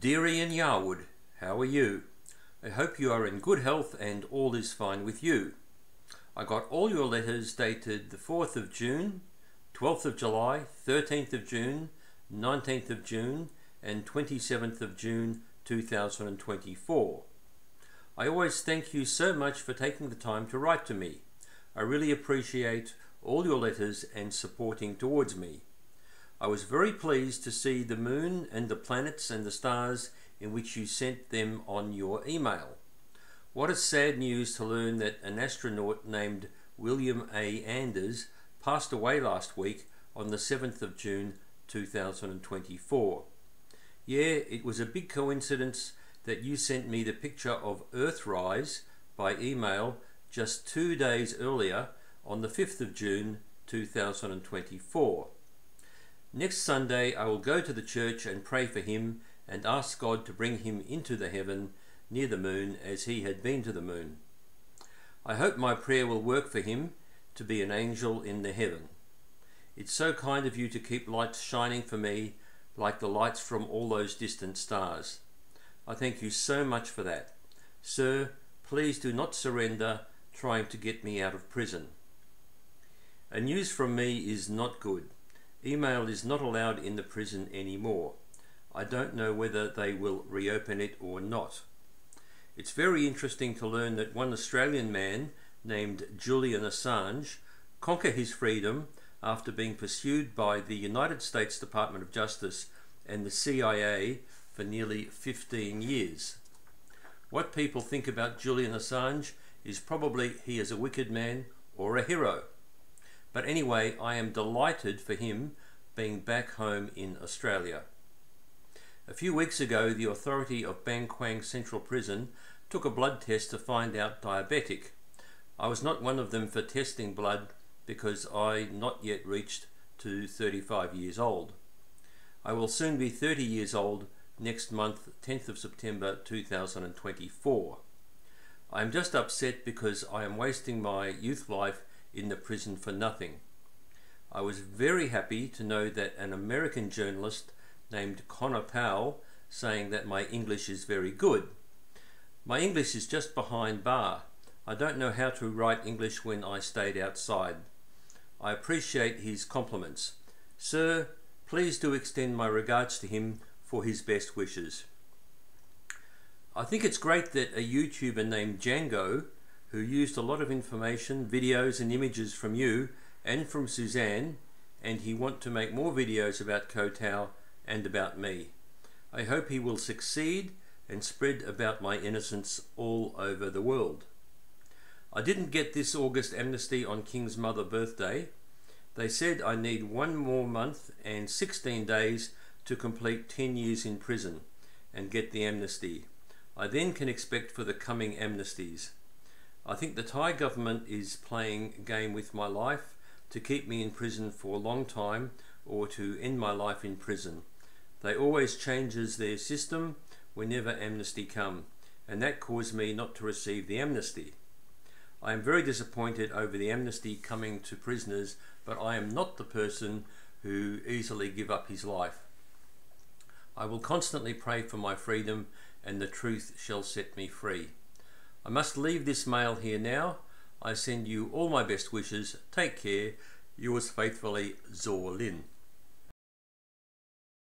Dear Ian Yarwood, how are you? I hope you are in good health and all is fine with you. I got all your letters dated the 4th of June, 12th of July, 13th of June, 19th of June, and 27th of June 2024. I always thank you so much for taking the time to write to me. I really appreciate all your letters and supporting towards me. I was very pleased to see the moon and the planets and the stars in which you sent them on your email. What a sad news to learn that an astronaut named William A. Anders passed away last week on the 7th of June 2024. Yeah, it was a big coincidence that you sent me the picture of Earthrise by email just two days earlier on the 5th of June 2024. Next Sunday, I will go to the church and pray for him and ask God to bring him into the heaven near the moon as he had been to the moon. I hope my prayer will work for him to be an angel in the heaven. It's so kind of you to keep lights shining for me like the lights from all those distant stars. I thank you so much for that. Sir, please do not surrender trying to get me out of prison. A news from me is not good. Email is not allowed in the prison anymore. I don't know whether they will reopen it or not. It's very interesting to learn that one Australian man named Julian Assange conquered his freedom after being pursued by the United States Department of Justice and the CIA for nearly 15 years. What people think about Julian Assange is probably he is a wicked man or a hero. But anyway, I am delighted for him being back home in Australia. A few weeks ago, the authority of Bang Kwang Central Prison took a blood test to find out diabetic. I was not one of them for testing blood because I not yet reached to 35 years old. I will soon be 30 years old next month, 10th of September 2024. I am just upset because I am wasting my youth life in the prison for nothing. I was very happy to know that an American journalist named Conor Powell saying that my English is very good. My English is just behind bar. I don't know how to write English when I stayed outside. I appreciate his compliments. Sir, please do extend my regards to him for his best wishes. I think it's great that a YouTuber named Django who used a lot of information, videos and images from you and from Suzanne and he want to make more videos about Koh Tao and about me. I hope he will succeed and spread about my innocence all over the world. I didn't get this August amnesty on King's mother birthday. They said I need one more month and 16 days to complete 10 years in prison and get the amnesty. I then can expect for the coming amnesties. I think the Thai government is playing a game with my life to keep me in prison for a long time or to end my life in prison. They always changes their system whenever amnesty come and that caused me not to receive the amnesty. I am very disappointed over the amnesty coming to prisoners but I am not the person who easily give up his life. I will constantly pray for my freedom and the truth shall set me free. I must leave this mail here now. I send you all my best wishes. Take care. Yours faithfully, Zaw Lin.